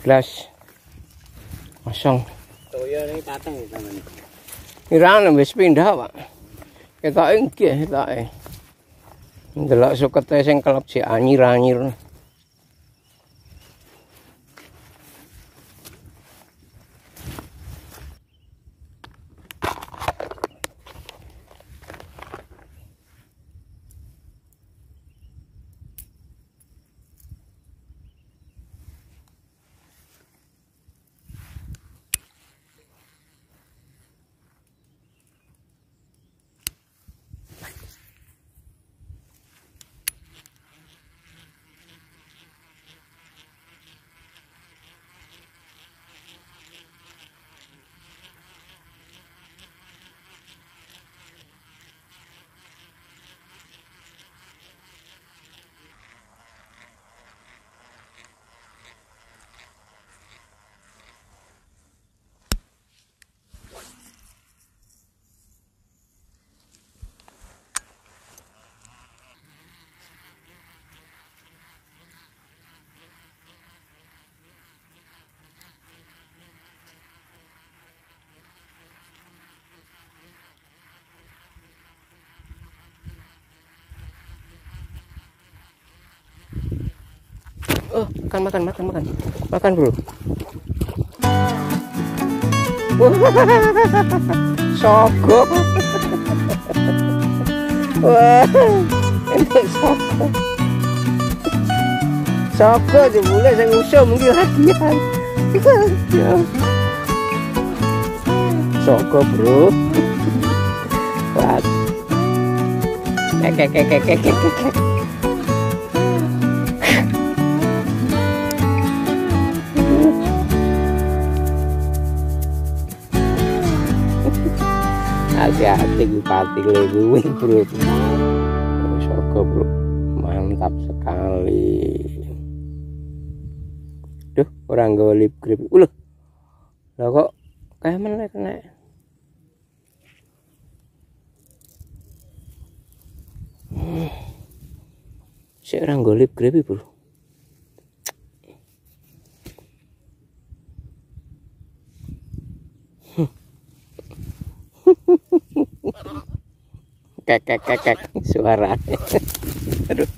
Gelas kosong. Toyo ini pateng teman. Irang wis pindah, Pak. Ketoke nggih ketoke. Ndelok sukete sing kelep si anyir-anyir. Oh, makan makan makan makan. Makan, Bro. Sogo. Wah, ini sogo. Sogo jebule sing usum iki hadiah. Sogo, Bro. Wah. Kek kek kek kek kek kek. Hati-hati pati leguwing bro. Soko bro. Mantap sekali. Duh orang gue lip grip. Ulah. Lah kok kayak mana kena? Si orang gue lip bro kek kek kek kek suara. Aduh.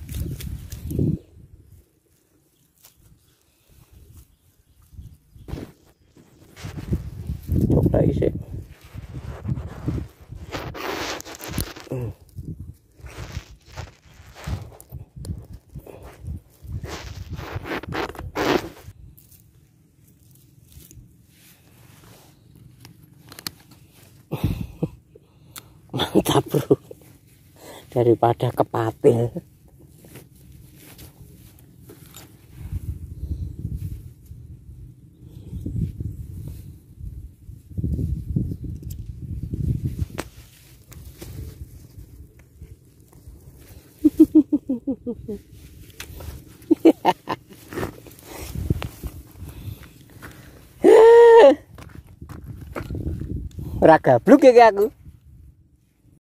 Coba isi. Mantap bro daripada kepatil Ora gabluk ya aku.